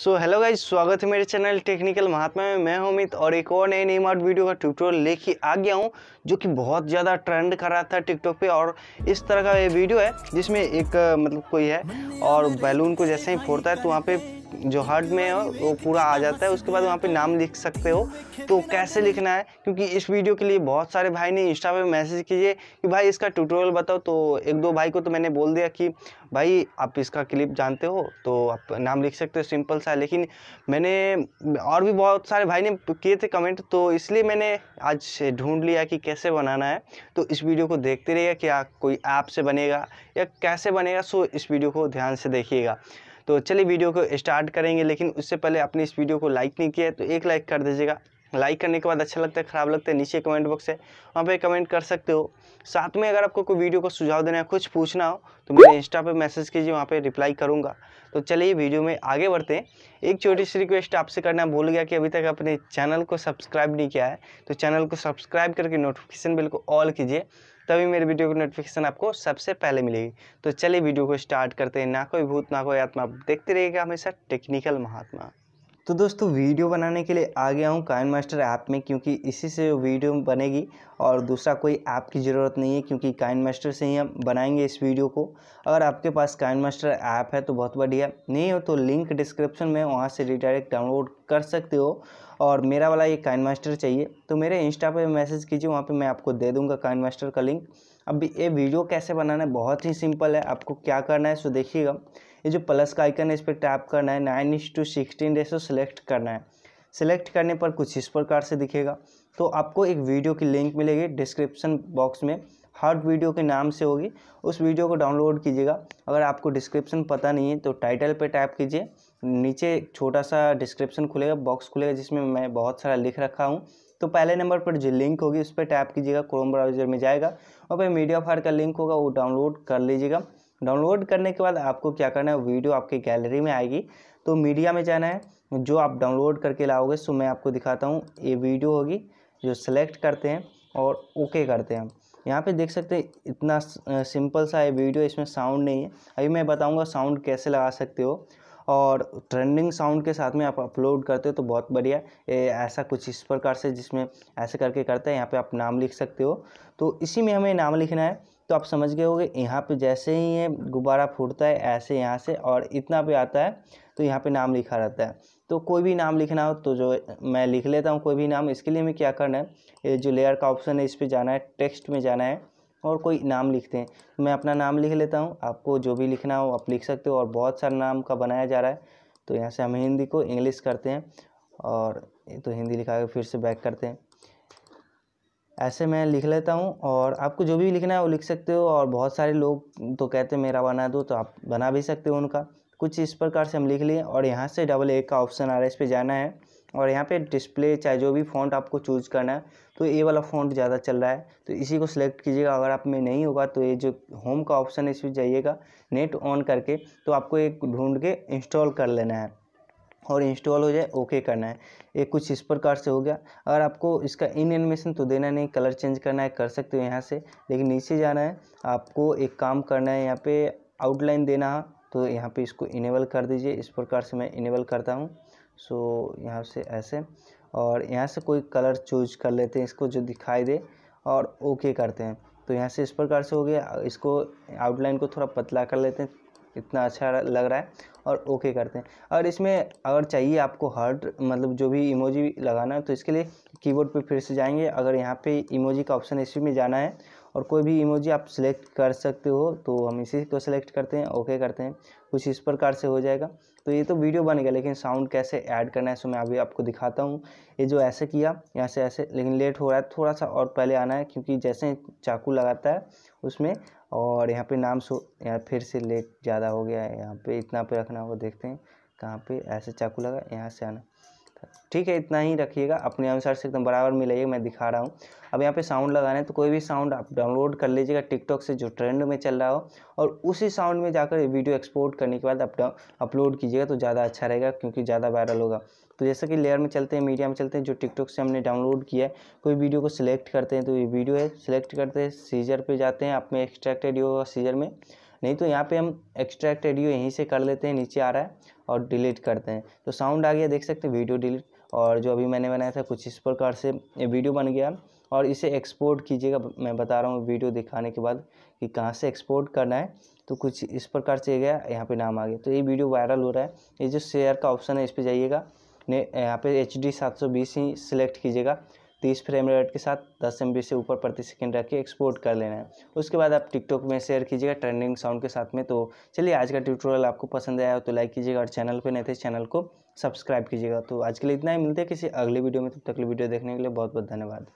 So hello guys स्वागत है मेरे चैनल टेक्निकल महात्मा में। मैं हूँ अमित और एक और नए नई मार्ट वीडियो का ट्यूटोरियल लेके आ गया हूँ, जो कि बहुत ज़्यादा ट्रेंड कर रहा था टिकटॉक पे। और इस तरह का ये वीडियो है, जिसमें एक मतलब कोई है और बैलून को जैसे ही फोड़ता है तो वहाँ पे जो हार्ट में है, वो पूरा आ जाता है, उसके बाद वहाँ पे नाम लिख सकते हो। तो कैसे लिखना है? क्योंकि इस वीडियो के लिए बहुत सारे भाई ने इंस्टा पे मैसेज कीजिए कि भाई इसका ट्यूटोरियल बताओ। तो एक दो भाई को तो मैंने बोल दिया कि, भाई, आप इसका क्लिप जानते हो तो आप नाम लिख सकते हो सिंपल सा लेकिन मैंने और भी बहुत सारे भाई ने किए थे कमेंट तो इसलिए मैंने आज ढूंढ लिया कि कैसे बनाना है। तो इस वीडियो को देखते रहिएगा क्या कोई ऐप से बनेगा या कैसे बनेगा। सो इस वीडियो को ध्यान से देखिएगा। तो चलिए वीडियो को स्टार्ट करेंगे, लेकिन उससे पहले आपने इस वीडियो को लाइक नहीं किया है तो एक लाइक कर दीजिएगा। लाइक करने के बाद अच्छा लगता है, ख़राब लगता है, नीचे कमेंट बॉक्स है, वहाँ पे कमेंट कर सकते हो। साथ में अगर आपको कोई वीडियो को सुझाव देना है, कुछ पूछना हो तो मेरे इंस्टा पे मैसेज कीजिए, वहाँ पे रिप्लाई करूँगा। तो चलिए वीडियो में आगे बढ़ते हैं। एक छोटी सी रिक्वेस्ट आपसे करना भूल गया कि अभी तक अपने चैनल को सब्सक्राइब नहीं किया है तो चैनल को सब्सक्राइब करके नोटिफिकेशन बिल को ऑल कीजिए। तभी मेरे वीडियो की नोटिफिकेशन आपको सबसे पहले मिलेगी। तो चलिए वीडियो को स्टार्ट करते हैं। ना कोई भूत, ना कोई आत्मा। देखते रहिएगा हमेशा टेक्निकल महात्मा। तो दोस्तों, वीडियो बनाने के लिए आ गया हूँ काइन मास्टर ऐप में क्योंकि इसी से वीडियो बनेगी और दूसरा कोई ऐप की ज़रूरत नहीं है क्योंकि काइन मास्टर से ही हम बनाएँगे इस वीडियो को। अगर आपके पास काइन मास्टर ऐप है तो बहुत बढ़िया। नहीं हो तो लिंक डिस्क्रिप्शन में वहाँ से रिडायरेक्ट डाउनलोड कर सकते हो और मेरा वाला ये काइन मास्टर चाहिए। तो मेरे इंस्टा पे मैसेज कीजिए, वहाँ पे मैं आपको दे दूँगा काइन मास्टर का लिंक अब ये वीडियो कैसे बनाना है? बहुत ही सिंपल है। आपको क्या करना है, सो देखिएगा। ये जो प्लस का आइकन है, इस पर टैप करना है नाइन इस टू सिक्सटीन रेसो सेलेक्ट करना है। सेलेक्ट करने पर कुछ इस प्रकार से दिखेगा। तो आपको एक वीडियो की लिंक मिलेगी डिस्क्रिप्शन बॉक्स में। हर वीडियो के नाम से होगी। उस वीडियो को डाउनलोड कीजिएगा। अगर आपको डिस्क्रिप्शन पता नहीं है तो टाइटल पे टैप कीजिए। नीचे छोटा सा डिस्क्रिप्शन खुलेगा बॉक्स खुलेगा, जिसमें मैं बहुत सारा लिख रखा हूँ। तो पहले नंबर पर जो लिंक होगी, उस पर टैप कीजिएगा क्रोम ब्राउज़र में जाएगा। और फिर मीडिया फायर का लिंक होगा, वो डाउनलोड कर लीजिएगा। डाउनलोड करने के बाद आपको क्या करना है, वीडियो आपकी गैलरी में आएगी। तो मीडिया में जाना है, जो आप डाउनलोड करके लाओगे, सो मैं आपको दिखाता हूँ, ये वीडियो होगी, जो सेलेक्ट करते हैं और ओके करते हैं हम यहाँ पे देख सकते हैं, इतना सिंपल सा है वीडियो, इसमें साउंड नहीं है। अभी मैं बताऊँगा साउंड कैसे लगा सकते हो और ट्रेंडिंग साउंड के साथ में आप अपलोड करते हो तो बहुत बढ़िया। ऐसा कुछ इस प्रकार से जिसमें ऐसे करके करते हैं, यहाँ पे आप नाम लिख सकते हो। तो इसी में हमें नाम लिखना है तो आप समझ गए होगे, यहाँ पे जैसे ही ये गुब्बारा फूटता है, ऐसे यहाँ से और इतना पे आता है तो यहाँ पे नाम लिखा रहता है। तो कोई भी नाम लिखना हो तो जो मैं लिख लेता हूँ कोई भी नाम, इसके लिए हमें क्या करना है जो लेयर का ऑप्शन है, इस पर जाना है टेक्स्ट में जाना है और कोई नाम लिखते हैं। मैं अपना नाम लिख लेता हूँ, आपको जो भी लिखना हो आप लिख सकते हो और बहुत सारे नाम का बनाया जा रहा है। तो यहाँ से हम हिंदी को इंग्लिश करते हैं और तो हिंदी लिखा के फिर से बैक करते हैं। ऐसे मैं लिख लेता हूँ और आपको जो भी लिखना है वो लिख सकते हो और बहुत सारे लोग तो कहते हैं, मेरा बना दो तो आप बना भी सकते हो उनका। कुछ इस प्रकार से हम लिख लिए और यहाँ से डबल ए का ऑप्शन आ रहा है, इस पर जाना है और यहाँ पे डिस्प्ले चाहे जो भी फ़ॉन्ट आपको चूज़ करना है तो ये वाला फ़ॉन्ट ज़्यादा चल रहा है। तो इसी को सिलेक्ट कीजिएगा, अगर आप में नहीं होगा तो ये जो होम का ऑप्शन है, इस पर जाइएगा नेट ऑन करके तो आपको एक ढूंढ के इंस्टॉल कर लेना है। और इंस्टॉल हो जाए, ओके करना है। ये कुछ इस प्रकार से हो गया। अगर आपको इसका इन एनिमेशन तो देना नहीं, कलर चेंज करना है, कर सकते हो यहाँ से, लेकिन नीचे जाना है। आपको एक काम करना है, यहाँ पे आउटलाइन देना है तो यहाँ पे इसको इनेबल कर दीजिए। इस प्रकार से मैं इनेबल करता हूँ। सो, यहाँ से ऐसे। और यहाँ से कोई कलर चूज़ कर लेते हैं, इसको जो दिखाई दे, और ओके करते हैं। तो यहाँ से इस प्रकार से हो गया। इसको आउटलाइन को थोड़ा पतला कर लेते हैं। इतना अच्छा लग रहा है और ओके करते हैं। और इसमें अगर चाहिए आपको हर्ट मतलब जो भी इमोजी लगाना है तो इसके लिए कीबोर्ड पे फिर से जाएँगे। अगर यहाँ पे इमोजी का ऑप्शन इसी में जाना है। और कोई भी इमोजी आप सिलेक्ट कर सकते हो तो हम इसी को सिलेक्ट करते हैं ओके करते हैं। कुछ इस प्रकार से हो जाएगा। तो ये तो वीडियो बनेगा लेकिन साउंड कैसे ऐड करना है सो मैं अभी आपको दिखाता हूँ। ये जो ऐसे किया, यहाँ से ऐसे, लेकिन लेट हो रहा है थोड़ा सा और पहले आना है, क्योंकि जैसे चाकू लगाता है उसमें, और यहाँ पे नाम सो, यहाँ फिर से लेट ज़्यादा हो गया है, यहाँ पे इतना पे रखना होगा देखते हैं, कहाँ पे ऐसे चाकू लगा, यहाँ से आना। ठीक है, इतना ही रखिएगा, अपने अनुसार से एकदम बराबर मिलाइए, मैं दिखा रहा हूँ। अब यहाँ पे साउंड लगाना है तो कोई भी साउंड आप डाउनलोड कर लीजिएगा टिकटॉक से जो ट्रेंड में चल रहा हो, और उसी साउंड में जाकर वीडियो एक्सपोर्ट करने के बाद आप अपलोड कीजिएगा तो ज़्यादा अच्छा रहेगा, क्योंकि ज़्यादा वायरल होगा। तो जैसे कि लेयर में चलते हैं मीडिया में चलते हैं, जो टिकटॉक से हमने डाउनलोड किया है, कोई वीडियो को सिलेक्ट करते हैं तो ये वीडियो है सिलेक्ट करते हैं सीजर पर जाते हैं आप में एक्सट्रैक्टेड होगा सीजर में। नहीं तो यहाँ पे हम एक्सट्रैक्ट एडियो यहीं से कर लेते हैं, नीचे आ रहा है। और डिलीट करते हैं। तो साउंड आ गया, देख सकते हैं, वीडियो डिलीट। और जो अभी मैंने बनाया था, कुछ इस प्रकार से वीडियो बन गया। और इसे एक्सपोर्ट कीजिएगा, मैं बता रहा हूँ वीडियो दिखाने के बाद कि कहाँ से एक्सपोर्ट करना है। तो कुछ इस प्रकार से गया, यहाँ पे नाम आ गया। तो ये वीडियो वायरल हो रहा है। ये जो शेयर का ऑप्शन है, इस पर जाइएगा। ने, यहाँ पे एच डी सात सौ बीस ही सिलेक्ट कीजिएगा। तीस फ्रेम रेट के साथ दस एम से ऊपर प्रति सेकेंड रख के एक्सपोर्ट कर लेना है। उसके बाद आप टिकटॉक में शेयर कीजिएगा ट्रेंडिंग साउंड के साथ में। तो चलिए आज का ट्यूटोरियल आपको पसंद आया हो तो लाइक कीजिएगा और चैनल पर नहीं थे चैनल को सब्सक्राइब कीजिएगा। तो आज के लिए इतना ही। मिलते हैं किसी अगले वीडियो में। तब तो तक वीडियो देखने के लिए बहुत बहुत धन्यवाद।